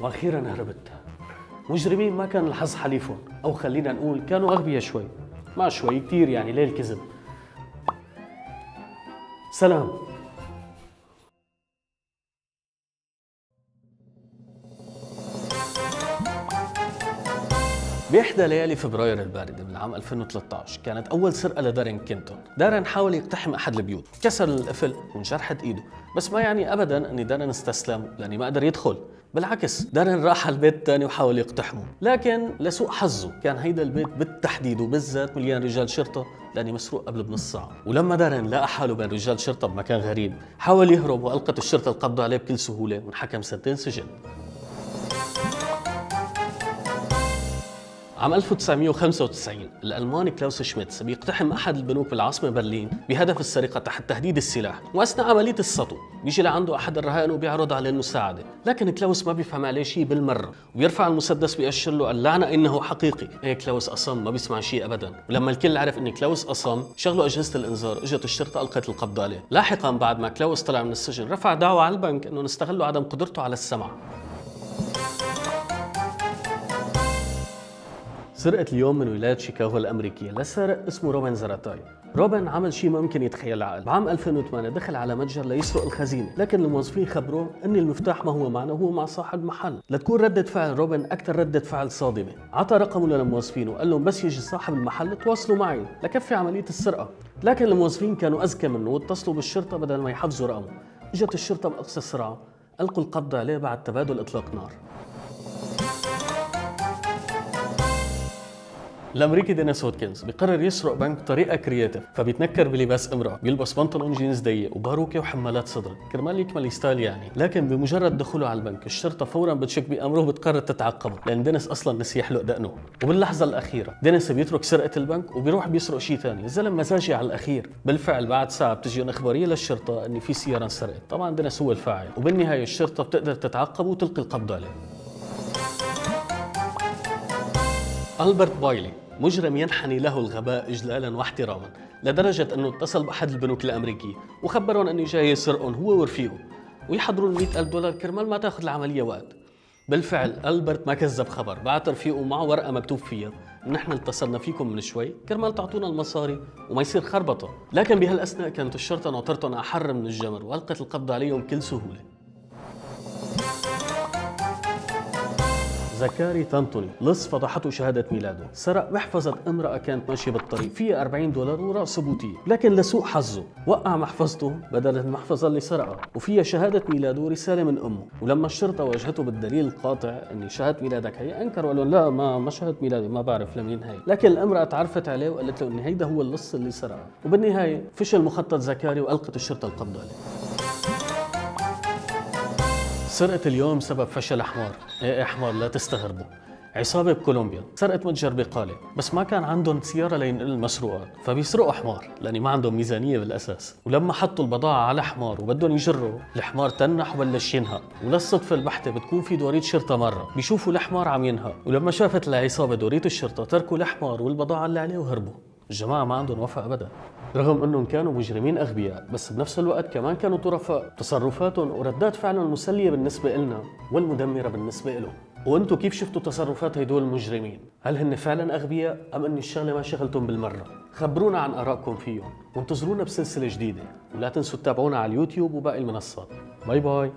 وأخيرا هربت. مجرمين ما كان الحظ حليفهم. أو خلينا نقول كانوا أغبياء شوي. ما شوي كثير يعني ليه الكذب سلام. بإحدى ليالي فبراير الباردة من عام 2013 كانت أول سرقة لدارين كينتون. دارين حاول يقتحم أحد البيوت. كسر القفل وانجرحت إيده. بس ما يعني أبدا أن دارين استسلم لأني ما قدر يدخل. بالعكس دارين راح على البيت الثاني وحاول يقتحمه. لكن لسوء حظه. كان هيدا البيت بالتحديد وبالذات مليان رجال شرطة لأني مسروق قبل بنص ساعة ولما دارين لقى حاله بين رجال شرطة بمكان غريب حاول يهرب وألقت الشرطة القبض عليه بكل سهولة وانحكم سنتين سجن. عام 1995 الألماني كلاوس شميتس بيقتحم أحد البنوك بالعاصمة برلين بهدف السرقة تحت تهديد السلاح. وأثناء عملية السطو بيجي لعنده أحد الرهائن وبيعرض عليه المساعدة. لكن كلاوس ما بيفهم عليه شيء بالمرة. وبيرفع المسدس بيأشر له اللعنة إنه حقيقي. إيه كلاوس أصم؟ ما بيسمع شيء أبدا. ولما الكل عرف إن كلاوس أصم شغلوا أجهزة الإنذار إجت الشرطة ألقت القبض عليه. لاحقا بعد ما كلاوس طلع من السجن رفع دعوة على البنك إنه نستغلوا عدم قدرته على السمع. سرقت اليوم من ولاية شيكاغو الأمريكية. لسارق اسمه روبن زراتاي روبن عمل شيء ما ممكن يتخيل العقل بعام 2008 دخل على متجر ليسرق الخزينة لكن الموظفين خبروه أن المفتاح ما هو معنا وهو مع صاحب محل. لتكون ردة فعل روبن أكثر ردة فعل صادمة. عطى رقمه للموظفين وقال لهم بس يجي صاحب المحل تواصلوا معي. لكفي عملية السرقة. لكن الموظفين كانوا أذكى منه واتصلوا بالشرطة بدل ما يحفظوا رقمه. إجت الشرطة بأقصى السرعة ألقوا القبض عليه بعد تبادل إطلاق نار. الأمريكي دينيس هوتكنز بقرر يسرق بنك بطريقة creative فبيتنكر بلباس امرأة بيلبس بنطلون جينز ضيق وباروكه وحمالات صدر. كرمال يكمل style يعني. لكن بمجرد دخوله على البنك الشرطة فورا بتشك بأمره وبتقرر تتعقبه لأن دينيس أصلا نسي يحلق دقنه. وباللحظة الأخيرة دينيس بيترك سرقة البنك وبيروح بيسرق شيء ثاني الزلم مزاجي على الأخير. بالفعل بعد ساعة بتجي إخبارية للشرطة إن في سيارة انسرقت. طبعا دينيس هو الفاعل. وبالنهاية الشرطة بتقدر تتعقبه وتلقي القبض عليه. ألبرت بايلي مجرم ينحني له الغباء إجلالا واحتراما لدرجة أنه اتصل بأحد البنوك الأمريكية وخبرهم أنه جاي يسرقهم هو ورفيقه ويحضروا ال ألف دولار كرمال ما تأخذ العملية وقت. بالفعل ألبرت ما كذب خبر بعت رفيقه معه ورقة مكتوب فيها نحن اتصلنا فيكم من شوي كرمال تعطونا المصاري وما يصير خربطة. لكن بهالأثناء كانت الشرطة ناطرتهم أحر من الجمر وألقت القبض عليهم بكل سهولة. زكاري تانتوني لص فضحته شهادة ميلاده. سرق محفظة امرأة كانت ماشية بالطريق. فيها 40 دولار ورأس بوتيه لكن لسوء حظه. وقع محفظته بدل المحفظة اللي سرقها. وفيها شهادة ميلاده ورسالة من أمه. ولما الشرطة واجهته بالدليل القاطع أن شهادة ميلادك هي أنكر وقال لهم لا ما ما شهادة ميلادي ما بعرف لمين هي لكن الامرأة تعرفت عليه وقالت له أن هيدا هو اللص اللي سرقها. وبالنهاية فشل مخطط زكاري وألقت الشرطة القبض عليه. سرقة اليوم سبب فشل حمار إيه إيه حمار لا تستغربوا. عصابة بكولومبيا. سرقت متجر بقالة بس ما كان عندهم سيارة لينقل المسروقات فبيسرقوا حمار لأن ما عندهم ميزانية بالأساس. ولما حطوا البضاعة على حمار وبدهم يجروا الحمار تنح وبلش ينهى وللصدفة البحتة بتكون في دورية شرطة مرة. بيشوفوا الحمار عم ينهى ولما شافت العصابة دورية الشرطة تركوا الحمار والبضاعة اللي عليه وهربوا. الجماعة ما عندهم وفاء أبدا. رغم أنهم كانوا مجرمين أغبياء بس بنفس الوقت كمان كانوا طرفاء. تصرفاتهم وردات فعلهم مسلية بالنسبة إلنا والمدمرة بالنسبة لهم وأنتم كيف شفتوا تصرفات هدول المجرمين؟ هل هن فعلا أغبياء أم أن الشغلة ما شغلتهم بالمرة؟ خبرونا عن آرائكم فيهم وانتظرونا بسلسلة جديدة. ولا تنسوا تتابعونا على اليوتيوب وباقي المنصات. bye bye.